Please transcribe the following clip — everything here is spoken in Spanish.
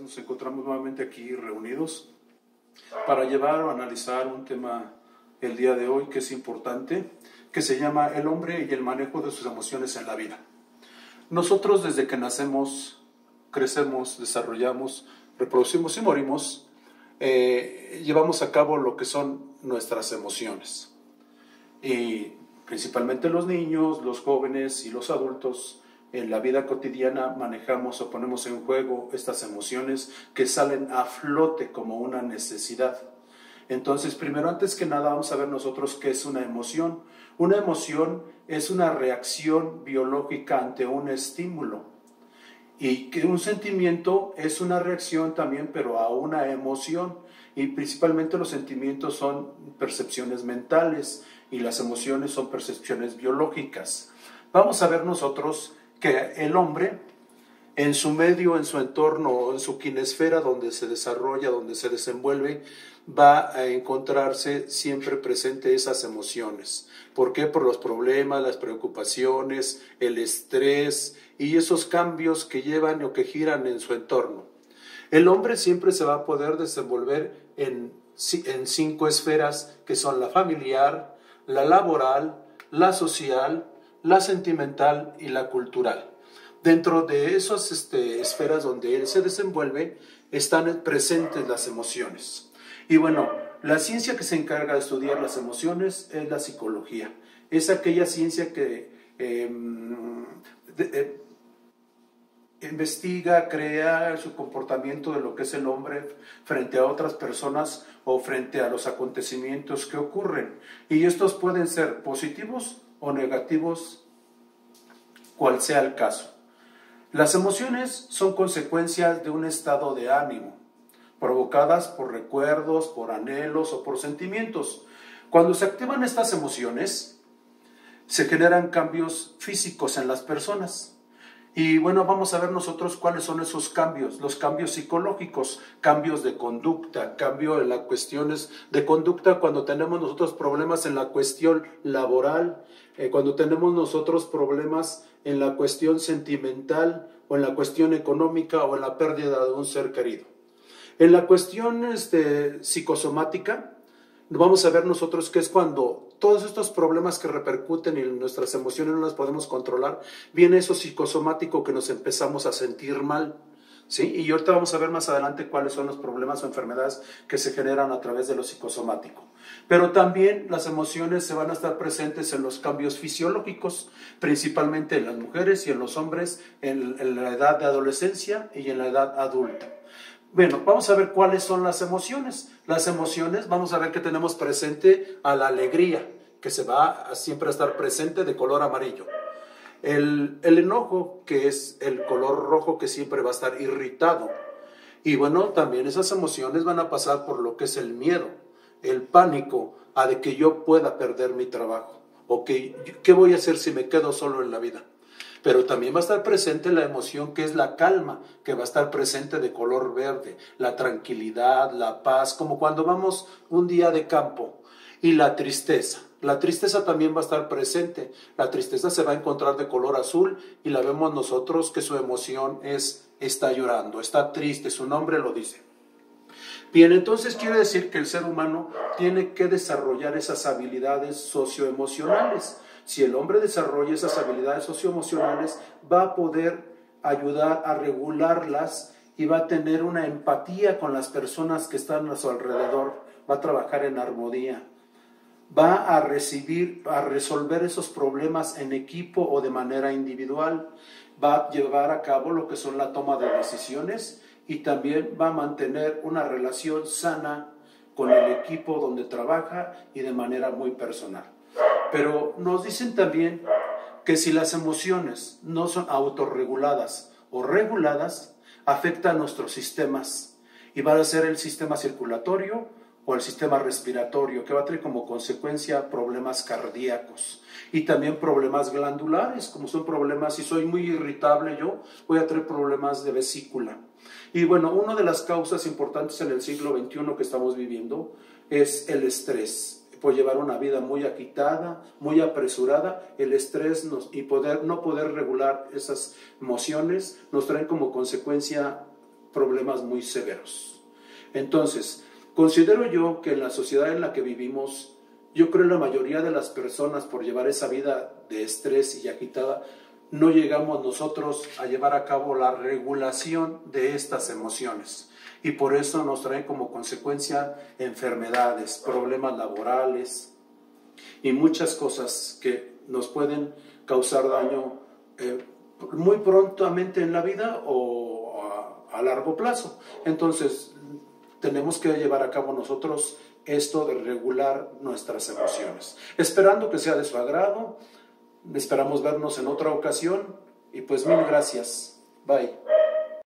Nos encontramos nuevamente aquí reunidos para llevar o analizar un tema el día de hoy que es importante, que se llama el hombre y el manejo de sus emociones en la vida. Nosotros desde que nacemos, crecemos, desarrollamos, reproducimos y morimos, eh, llevamos a cabo lo que son nuestras emociones. Y principalmente los niños, los jóvenes y los adultos en la vida cotidiana manejamos o ponemos en juego estas emociones que salen a flote como una necesidad. Entonces, primero, antes que nada, vamos a ver nosotros qué es una emoción. Una emoción es una reacción biológica ante un estímulo. Y que un sentimiento es una reacción también, pero a una emoción. Y principalmente los sentimientos son percepciones mentales y las emociones son percepciones biológicas. Vamos a ver nosotros que el hombre en su medio, en su entorno, en su quinesfera donde se desarrolla, donde se desenvuelve, va a encontrarse siempre presente esas emociones. ¿Por qué? Por los problemas, las preocupaciones, el estrés y esos cambios que llevan o que giran en su entorno. El hombre siempre se va a poder desenvolver en, en cinco esferas que son la familiar, la laboral, la social, la sentimental y la cultural. Dentro de esas este, esferas donde él se desenvuelve están presentes las emociones. Y bueno, la ciencia que se encarga de estudiar las emociones es la psicología. Es aquella ciencia que em, eh, investiga, crea su comportamiento de lo que es el hombre frente a otras personas o frente a los acontecimientos que ocurren. Y estos pueden ser positivos o negativos, cual sea el caso. Las emociones son consecuencias de un estado de ánimo, provocadas por recuerdos, por anhelos o por sentimientos. Cuando se activan estas emociones, se generan cambios físicos en las personas. Y bueno, vamos a ver nosotros cuáles son esos cambios, los cambios psicológicos, cambios de conducta, cambio en las cuestiones de conducta cuando tenemos nosotros problemas en la cuestión laboral, eh, cuando tenemos nosotros problemas en la cuestión sentimental o en la cuestión económica o en la pérdida de un ser querido. En la cuestión este, psicosomática, vamos a ver nosotros que es cuando todos estos problemas que repercuten en nuestras emociones no las podemos controlar, viene eso psicosomático que nos empezamos a sentir mal. ¿Sí? Y ahorita vamos a ver más adelante cuáles son los problemas o enfermedades que se generan a través de lo psicosomático. Pero también las emociones se van a estar presentes en los cambios fisiológicos, principalmente en las mujeres y en los hombres en, en la edad de adolescencia y en la edad adulta. Bueno, vamos a ver cuáles son las emociones. Las emociones, vamos a ver que tenemos presente a la alegría, que se va a siempre a estar presente de color amarillo. El, el enojo, que es el color rojo que siempre va a estar irritado. Y bueno, también esas emociones van a pasar por lo que es el miedo, el pánico a de que yo pueda perder mi trabajo o que qué voy a hacer si me quedo solo en la vida pero también va a estar presente la emoción que es la calma, que va a estar presente de color verde, la tranquilidad, la paz, como cuando vamos un día de campo, y la tristeza. La tristeza también va a estar presente. La tristeza se va a encontrar de color azul y la vemos nosotros que su emoción es está llorando, está triste, su nombre lo dice. Bien, entonces quiere decir que el ser humano tiene que desarrollar esas habilidades socioemocionales. Si el hombre desarrolla esas habilidades socioemocionales, va a poder ayudar a regularlas y va a tener una empatía con las personas que están a su alrededor, va a trabajar en armonía, va a recibir, a resolver esos problemas en equipo o de manera individual, va a llevar a cabo lo que son la toma de decisiones y también va a mantener una relación sana con el equipo donde trabaja y de manera muy personal. Pero nos dicen también que si las emociones no son autorreguladas o reguladas, afecta a nuestros sistemas y va a ser el sistema circulatorio o el sistema respiratorio, que va a tener como consecuencia problemas cardíacos y también problemas glandulares, como son problemas, si soy muy irritable yo, voy a tener problemas de vesícula. Y bueno, una de las causas importantes en el siglo XXI que estamos viviendo es el estrés llevar una vida muy agitada, muy apresurada, el estrés y poder, no poder regular esas emociones nos traen como consecuencia problemas muy severos. Entonces, considero yo que en la sociedad en la que vivimos, yo creo que la mayoría de las personas por llevar esa vida de estrés y agitada, no llegamos nosotros a llevar a cabo la regulación de estas emociones. Y por eso nos trae como consecuencia enfermedades, problemas laborales y muchas cosas que nos pueden causar daño eh, muy prontamente en la vida o a, a largo plazo. Entonces, tenemos que llevar a cabo nosotros esto de regular nuestras emociones. Esperando que sea de su agrado, esperamos vernos en otra ocasión y pues mil gracias. Bye.